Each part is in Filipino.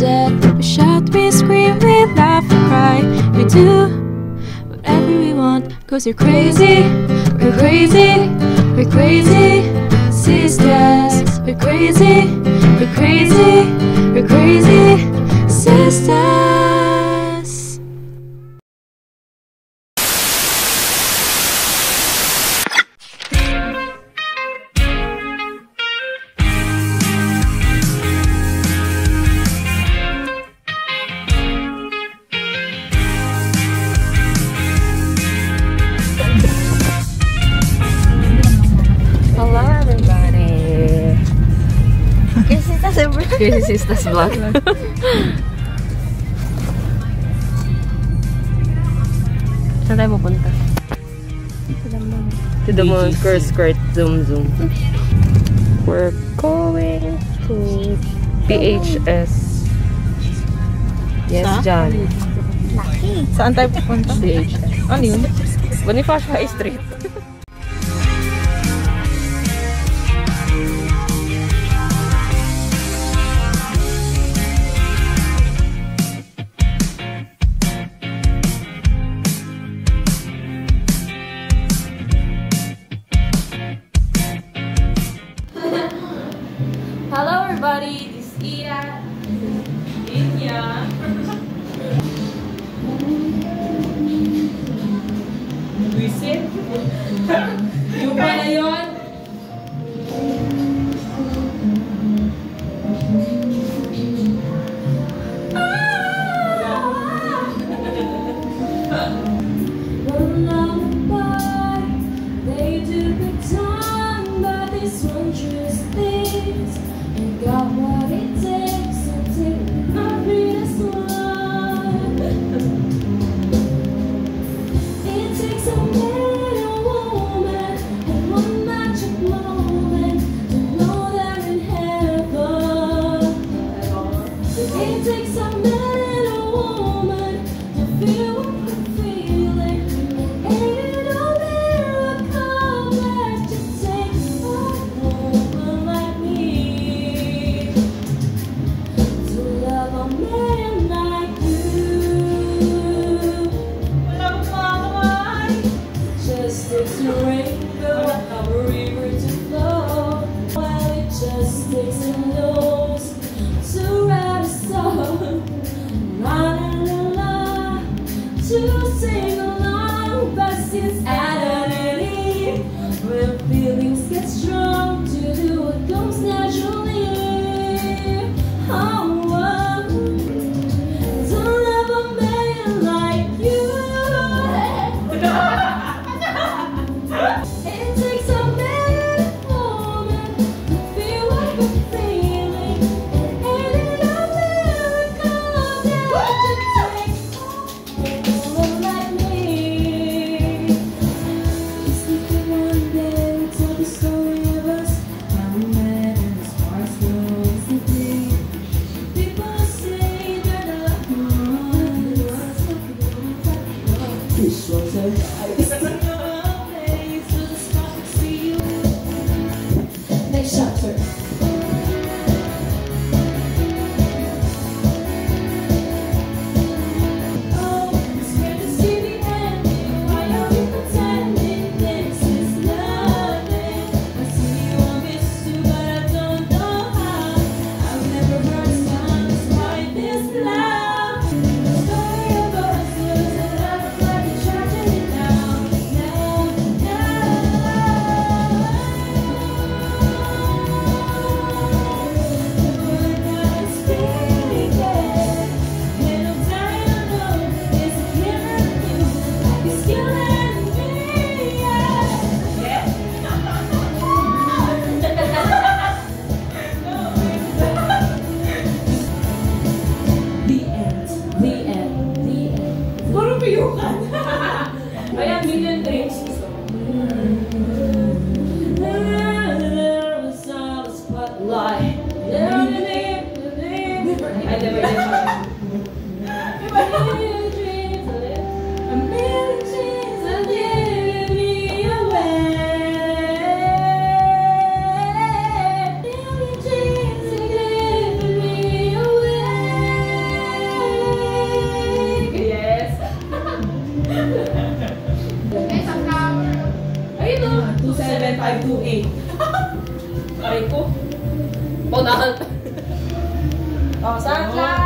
dead. We shout, we scream, we laugh and cry. We do whatever we want. Cause you're crazy, we're crazy, we're crazy. Sisters, we're crazy, we're crazy, we're crazy. Sisters. Sista's. Crazy Sista's vlog. Saan tayo pupunta? To the mall. Skirt, skirt, zoom, zoom. We're going to PHS. Yes, John. Saan tayo pupunta? PHS. Ano yun? Bonifacio High Street. you. 哦，三三。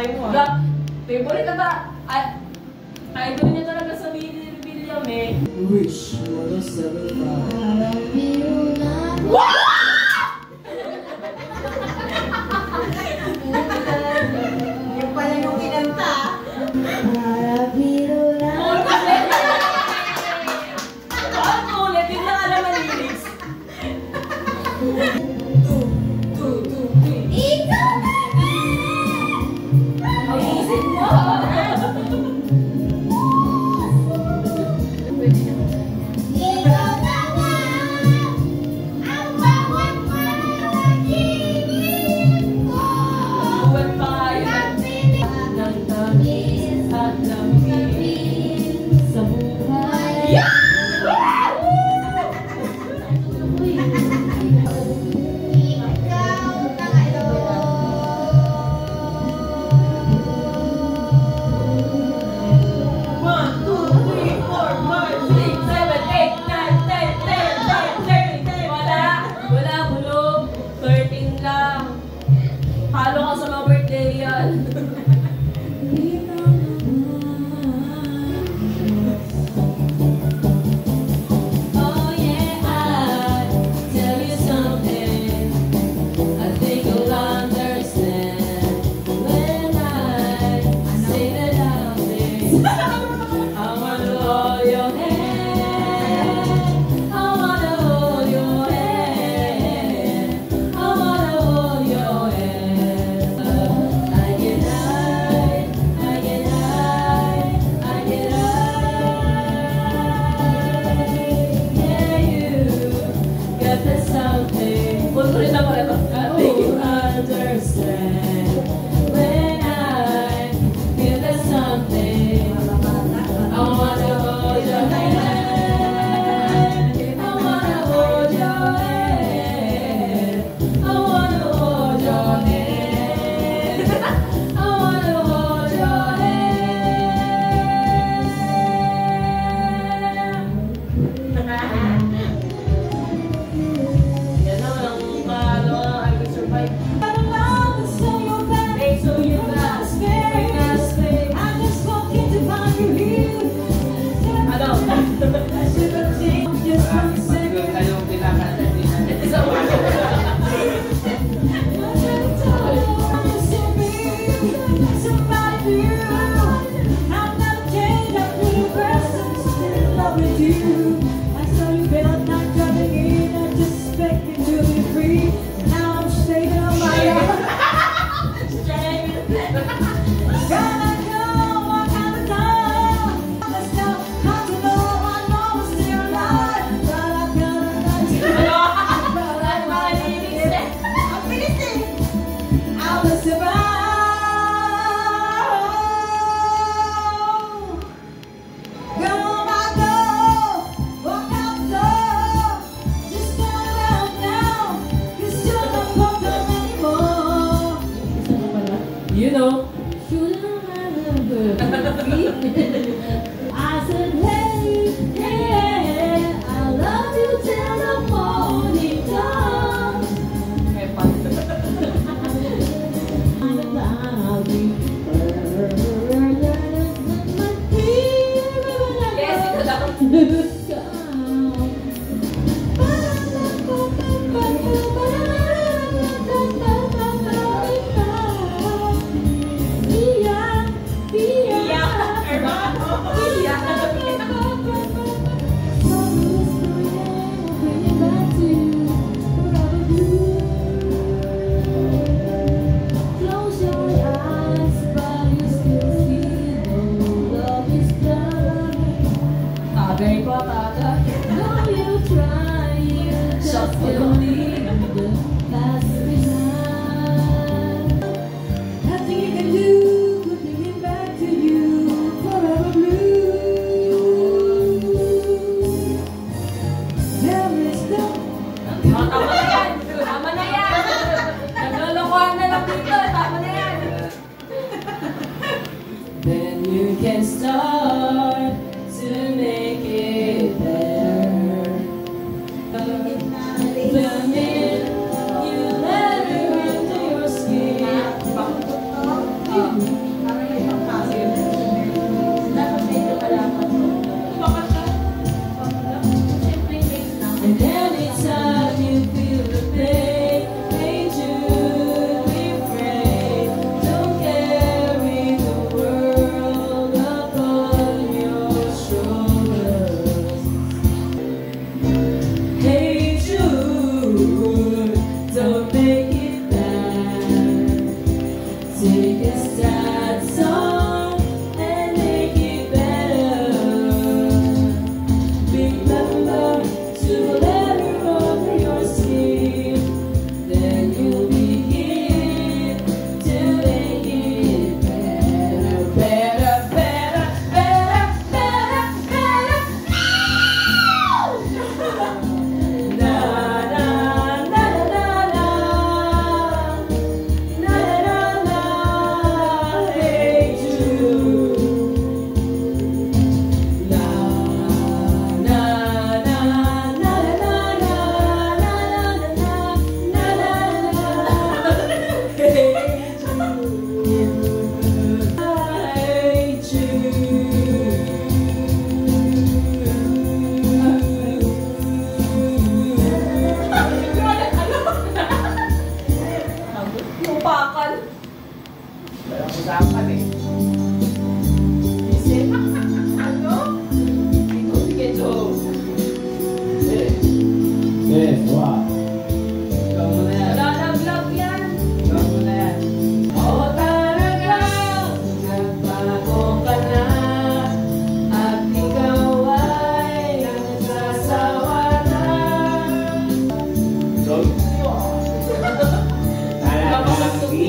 try mo ah. Black, favorite na ba? Ay, idol niya talaga sa William eh. Which? What a seven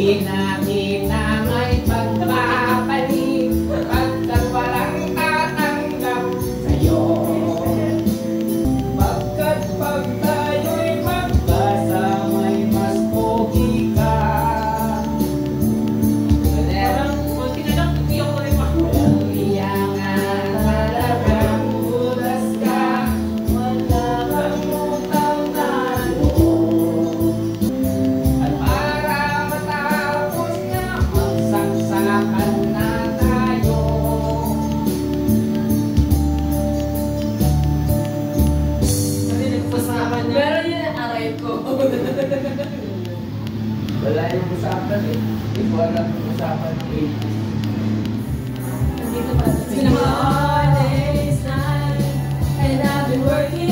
Nina, Nina. working.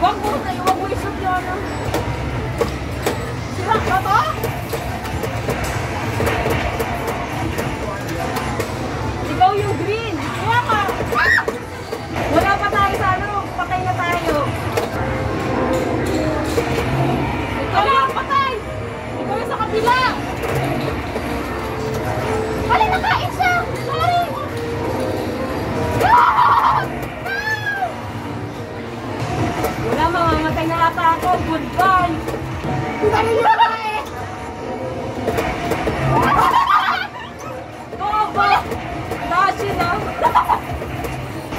光棍子有个卫生标准行妇老总 ko, goodbye! Oo ba? Lashin na!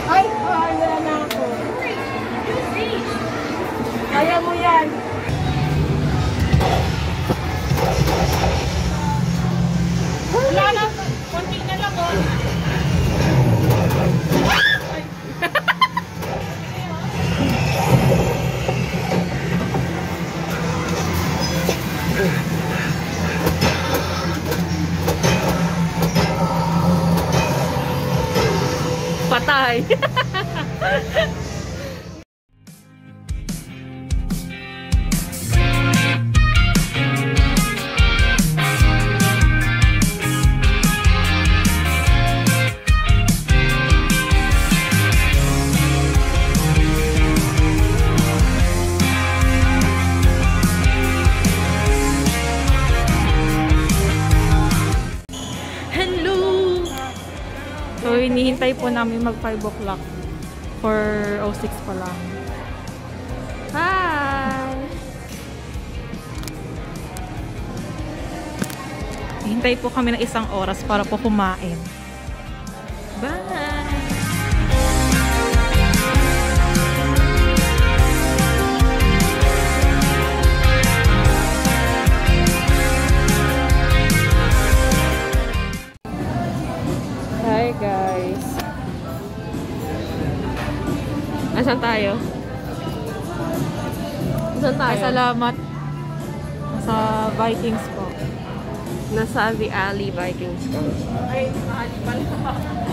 Ay, pahala na ako. Kaya mo yan. Wala na. Konting namin mag 5 o'clock for 06 pa lang. Hi! Hintay po kami ng isang oras para po kumain. Bye! Asan tayo? Asan tayo? Ay, salamat sa Vikings po. Nasa The Alley Vikings kami. Ay, mahali pala.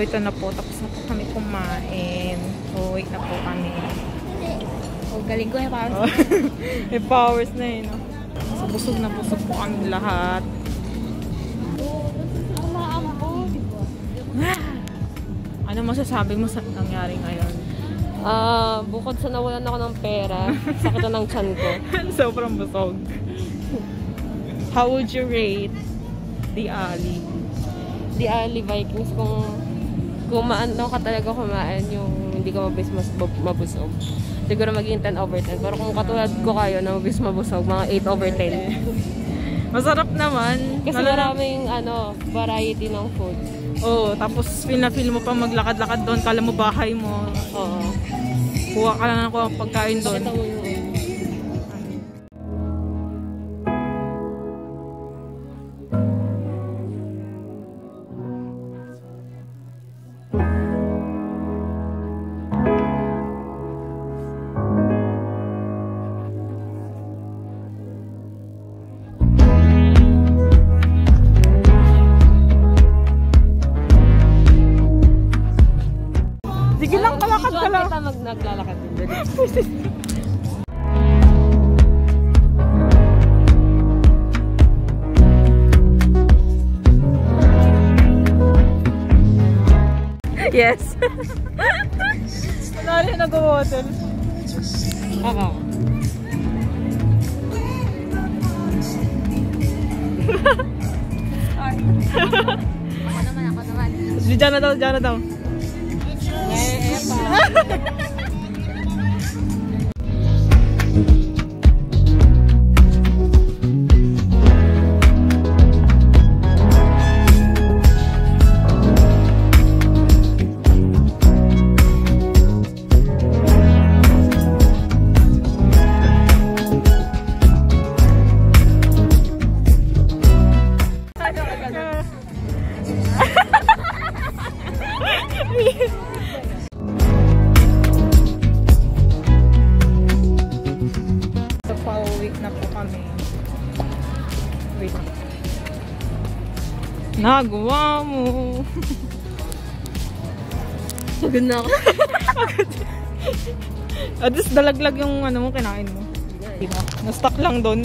So ito na po. Tapos na po kami kumain. Uwi na po kami. Oh, galing ko yung parang Oh. May powers na eh, no? So, busog na busog po kami lahat. Ano masasabi mo sa nangyari ngayon? Ah, bukod sa nawalan ako ng pera, sakit na ng tiyan ko. Sobrang busog. How would you rate the alley? The Alley Vikings kung kung maano ka talaga kumain yung hindi ka mabis mas mab- mabusog. Siguro maging 10 over 10. Pero kung katulad ko kayo na mabis mabusog, mga 8 over 10. Masarap naman. Kasi Nalala- maraming ano, variety ng food. Oo, tapos feel na feel mo pa maglakad-lakad doon. Kala mo bahay mo. Oo. Kuha ka lang ng pagkain doon. Pakita mo Yes. Wala rin nag-water. Oo. Ako naman, ako naman. Diyan na daw, diyan na daw. Eh, eh, pa. Wait lang. Nagawa mo! Pagod na ako. At least dalaglag yung ano mo, kinain mo. Diba? Na-stuck lang doon.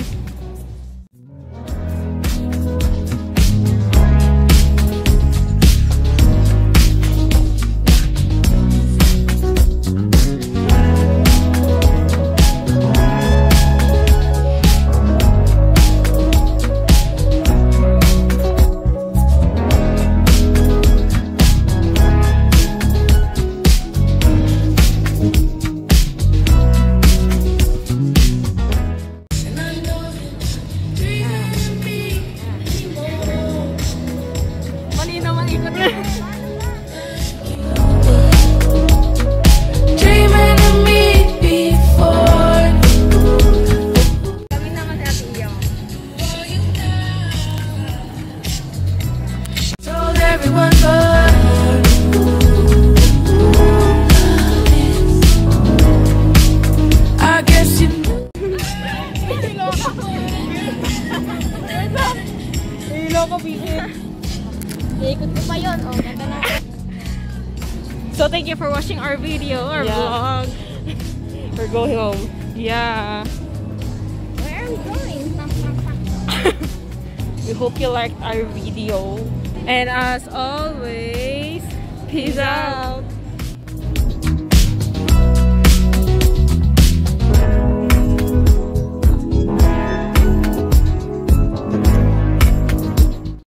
video. And uh,